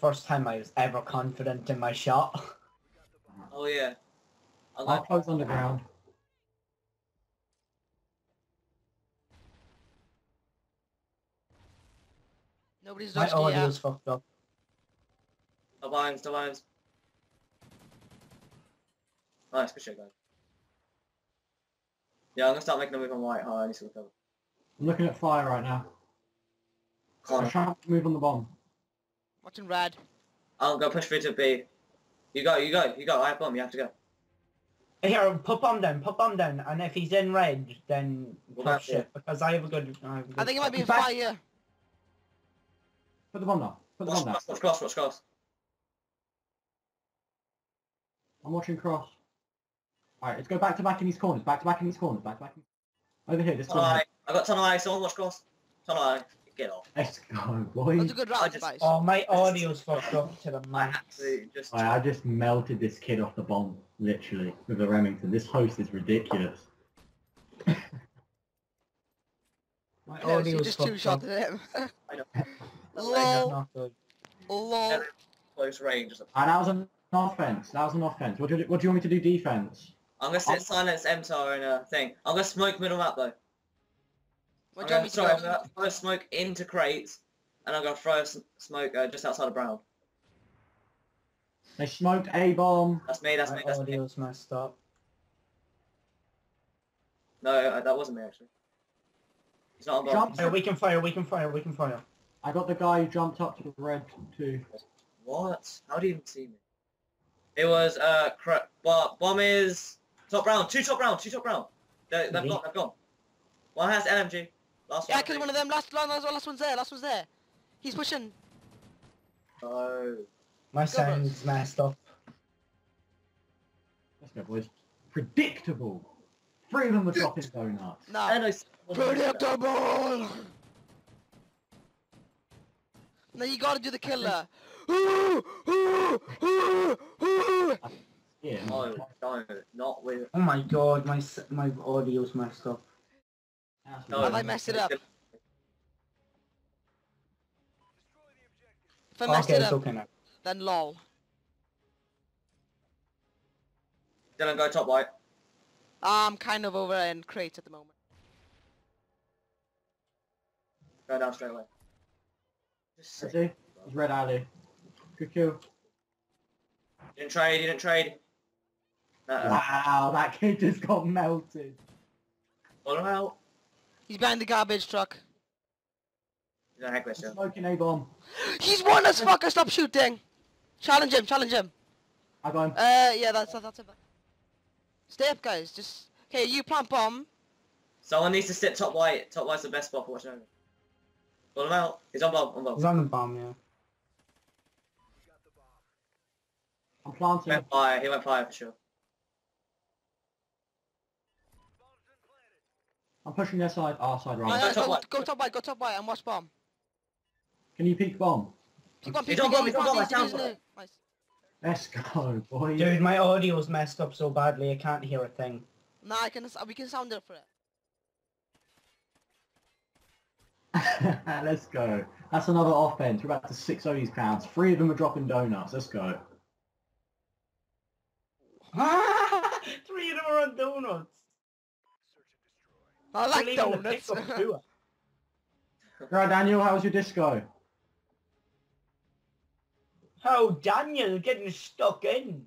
first time I was ever confident in my shot. Oh yeah. I I'll like close underground. Nobody's My dodged it yet. audio's fucked up. double irons, double irons. Nice, good shit, guys. Yeah, I'm gonna start making a move on white. Oh, I need to recover. I'm looking at fire right now. I'm Can't. trying to move on the bomb. Watching red. I'll oh, go push through to B. You go, you go, you go. I have bomb. You have to go. Here, put bomb down, put bomb down, and if he's in red, then Well, push that's it, because I have a good... I, have a I good think it might be in Back- fire. Put the bomb down. Put the Cross, bomb down. Watch, cross, cross, cross, cross. I'm watching cross. Alright, let's go back to back in these corners. Back to back in these corners. Back to back in... Over here, this Tunnel corner. eye. I got tunnel eye. Someone watch cross. Tunnel eye. Get off. Let's go, boys. That's a good I round, just- guys. Oh, my audio's fucked up to the I max. absolutely just. Alright, I just melted this kid off the bomb, literally, with a Remington. This host is ridiculous. My Yeah, so audio's just fucked two up. shot at him. I know. That's Lol. not good. Lol. Close range. And that was an offense. That was an offense. What do you, what do you want me to do defense? I'm gonna sit silence MTAR and a thing. I'm gonna smoke middle map though. What I'm do you want gonna, me to sorry, I'm go? gonna throw smoke into crates, and I'm gonna throw s- smoke uh, just outside of brown. They smoked A bomb. That's me. That's My me. That's me. audio's messed up. No, uh, that wasn't me actually. He's not on bomb. Jump. Hey, we can fire, we can fire, we can fire. I got the guy who jumped up to the red too. What? How do you even see me? It was uh, cra- bo- bomb is top round. Two top round. Two top round. They, they've Really? gone. They've gone. One has LMG. Last Yeah, I killed one of them. Last, last, last, last one's there. Last one's there. He's pushing. No. My Go, sound's messed up. Let's go, boys. Predictable. Three of them were dropping donuts. Nah. And I. Predictable. Now you gotta do the killer. Ooh, ooh, ooh, ooh. Yeah. No, no, not with. Oh my god, my my audio's messed up. No, Have I messed it up? If I messed okay, it up, okay now. then lol. Dylan, go top right. I'm kind of over in crates at the moment. Go down straight away. Just Let's see. It's Red Alley. Good kill. Didn't trade. You didn't trade. Uh, Wow, that kid just got melted. All out. He's behind the garbage truck. He's a heckler still. Smoking A bomb. He's one as fucker. Stop shooting. Challenge him. Challenge him. I got him. Uh, yeah, that's that's it. Stay up, guys. Just okay. You plant bomb. Someone needs to sit top white. Top white's the best spot for watching over. Pull him out. He's on bomb. On bomb. He's on the bomb, yeah. I'm planting. He planting. went fire. He went fire for sure. I'm pushing their side. Our side right. go top go, white. go top right, Go top white and watch bomb. Can you peek bomb? Peek bomb. He's Peek on bomb, he's on bomb, I Easy, found easy, one. easy. Nice. Let's go, boy. Dude, my audio's messed up so badly I can't hear a thing. Nah, I can. We can sound it for it. Let's go. That's another offense. We're about to 6 0 these clowns. Three of them are dropping donuts. Let's go. Three of them are on donuts. I like They're leaving the donuts. Right, Daniel, how was your disco? Oh, Daniel getting stuck in.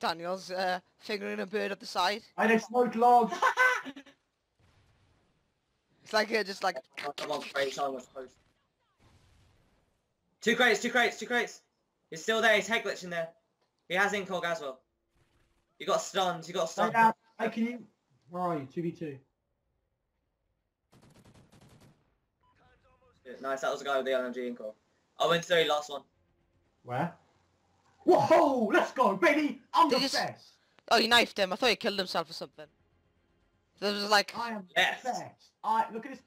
Daniel's uh, fingering a bird at the side. I they smoked logs. It's like uh, just like. I'm on crate. Someone was post. Two crates. Two crates. Two crates. He's still there. He's head glitching there. He has incog as well. You got stunned. You got Stay stunned. down. Hey, can you? Where are you? 2v2. Nice. That was the guy with the LMG incog. I went through last one. Where? Whoa! Let's go, baby! I'm the Did you s- best! Oh, you knifed him. I thought he killed himself or something. There was like. I am Yes. the best! I, look at this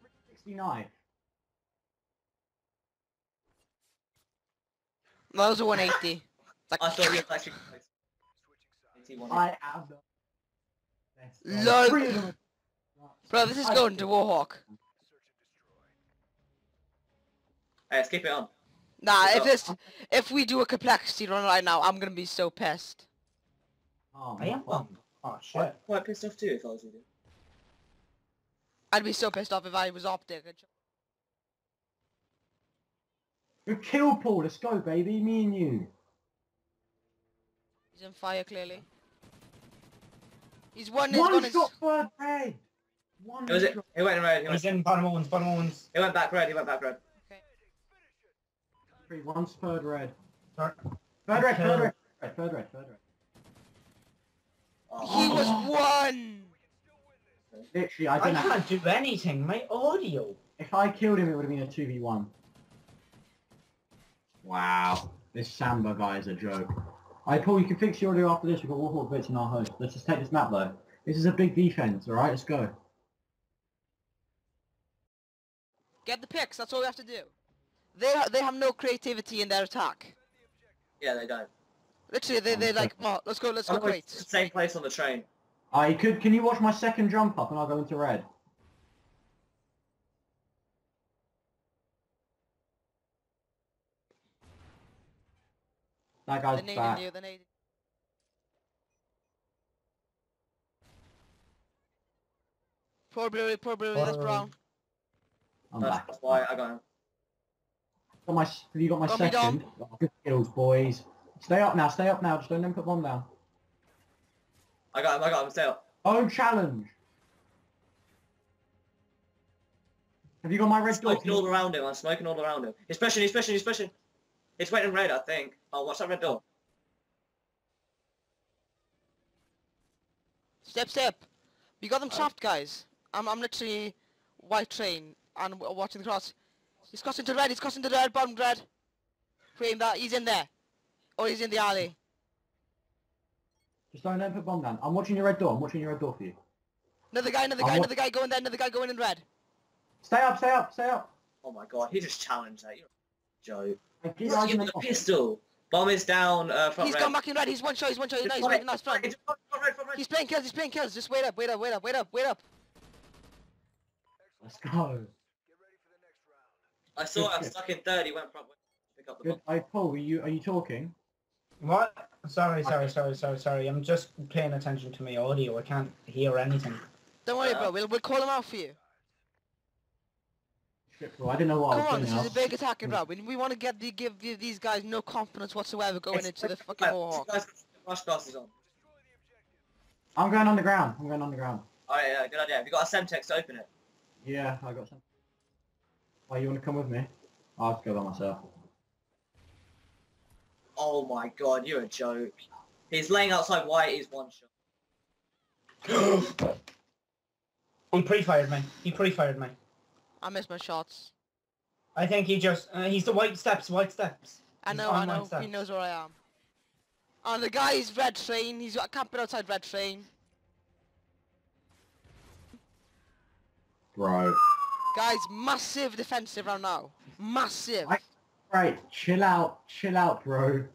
369. That was a 180. Like, I thought you were actually. I am the best. Lol. Three of them are- bro, this is going to Warhawk. Hey, let's keep it on. Nah, if Oh. this, if we do a complexity run right now, I'm gonna be so pissed. Oh, oh, oh I am my bombed. Oh I'm shit. quite pissed off too if I was you. I'd be so pissed off if I was optic. You kill, Paul. Let's go, baby. Me and you. He's on fire clearly. He's one. He's One one. His... shot for red. One It was it. He went in red. He went, He's in bottom ones, bottom ones. he went back red. He went back red. Three, one third red. Sorry. Third red, third Kill. red, red, third red, third red. Oh. He was oh. one. Literally, I I don't know. can't do anything. My audio. If I killed him, it would have been a 2v1. Wow. This Samba guy is a joke. Alright, Paul, you can fix your audio after this. We've got Warhawk bits in our host. Let's just take this map, though. This is a big defense, alright? Let's go. Get the picks. That's all we have to do. They they have no creativity in their attack. Yeah, they don't. Literally, they they like, oh, let's go, let's go Otherwise, create. it's the same place on the train. I could. Can you watch my second jump up and I'll go into red? That They're guy's nading back. you. They're nading. Poor Brewery, poor Brewery, that's brown. I'm That's, back. that's why I got him. Got my, have you got my Got second? Oh, Good kills, boys. Stay up now. Stay up now. Just don't let him put one down. I got him. I got him. Stay up. Own challenge. Have you got my red dot? Smoking all around him. I'm smoking all around him. He's pushing. He's pushing. He's pushing. It's went in red, I think. Oh, watch that red door. Step, step. We got them trapped, guys. I'm, I'm literally white train and watching the cross. He's crossing to red. He's crossing to red. Bottom red. Frame that. He's in there. Or he's in the alley. Just don't let him put bomb down. I'm watching your red door. I'm watching your red door for you. Another guy. Another guy. Another guy going there. Another guy going in red. Stay up. Stay up. Stay up. Oh my god, he just challenged that. You're a joke. I keep Look, you with a pistol. Bomb is down. Uh, front He's red. gone back in red. He's one shot. He's one shot. He's, Nice. front Nice. red, Nice. Front. It's front front red, front red. He's playing kills. He's playing kills. Just. Wait up. Wait up. Wait up. Wait up. Wait up. Let's go. I saw it. I'm stuck in third. He went front. Pick up the Good. bomb. Hey, Paul, are you are you talking? What? Sorry, sorry, sorry, sorry, sorry. I'm just paying attention to my audio. I can't hear anything. Don't worry, Uh, bro. We'll, we'll call him out for you. Shit, bro. I didn't know what Come I on. was This doing. is a big attacking round. We, we want to get the, give the, these guys no confidence whatsoever going It's- into the it's- fucking These Warhawk. guys got Rush glasses on. I'm going underground. I'm going underground. Alright, yeah, good idea. Have you got a Semtex to open it? Yeah, I got some. Why you want to come with me? I'll have to go by myself. Oh my god, you're a joke. He's laying outside white. He's one shot. He pre-fired me. He pre-fired me. I missed my shots. I think he just, uh, he's the white steps, white steps. I know, I know. steps. He knows where I am. And the guy is red train. He's got camping outside red train. Bro. Guys, massive defensive round now. Massive. I- Right, chill out, chill out, bro.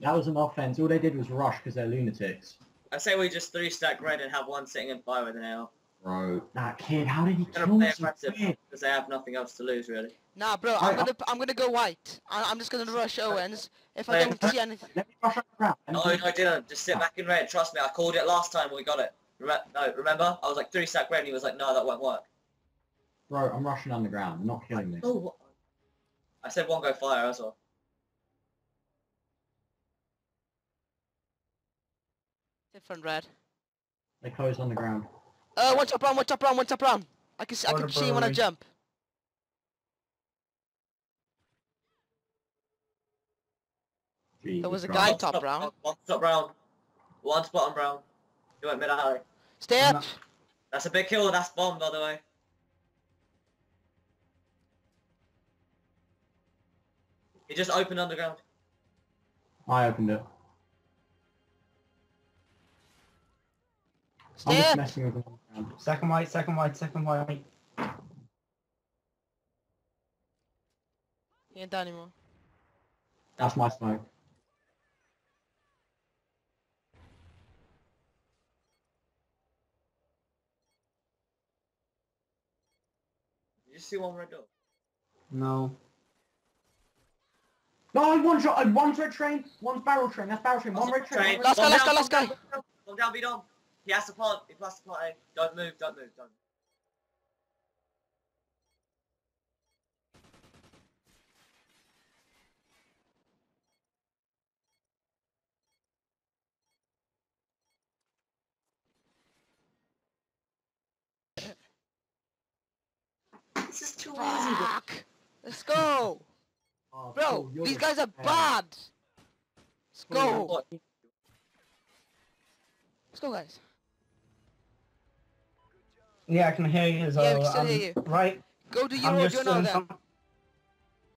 That was an offense. All they did was rush because they're lunatics. I say we just three stack red and have one sitting in fire with an AR. Bro. That kid, how did he Gonna kill me so aggressive quick? because they have nothing else to lose really. Nah, bro. I- I'm uh, gonna I'm gonna go white. I, I'm just gonna rush Owens. If I don't see anything, Let me rush underground. Let oh, No, me- no, Dylan, just sit ah. back in red. Trust me, I called it last time when we got it. Rem- no, remember? I was like three stack red, and he was like, no, that won't work. Bro, I'm rushing underground. They're not killing me. Oh. I said one go fire as well. different red. They closed underground. Uh, one top round, one top round, one top round. I can see, I can see him when I jump. Jesus was a Christ. guy One top stop- round. One top round. One bottom round. He went mid alley. Stay up. That's a big kill. That's bomb, by the way. He just opened underground. I opened it. I'm just up. messing with them underground. Second white, second white, second white. He ain't there anymore. That's my smoke. Did you see one red door? No. No, I one shot. uh, One's red train. One's barrel train. That's barrel train. One red train. one red Let's go, Calm let's go, let's calm go. down, down, be done. He has to plant. He has to plant. eh? Don't move. Don't move. Don't. This is too easy. Fuck. Let's go. Oh, Bro, cool, these guys are best. bad. Let's go. Let's go, guys. Yeah, I can hear you. So Yeah, we can still I'm hear you. right. Go do your I'm audio just now doing then. some,